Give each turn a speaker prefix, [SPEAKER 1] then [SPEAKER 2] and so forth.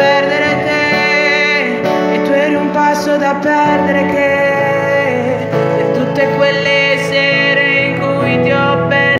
[SPEAKER 1] perdere te e tu eri un passo da perdere che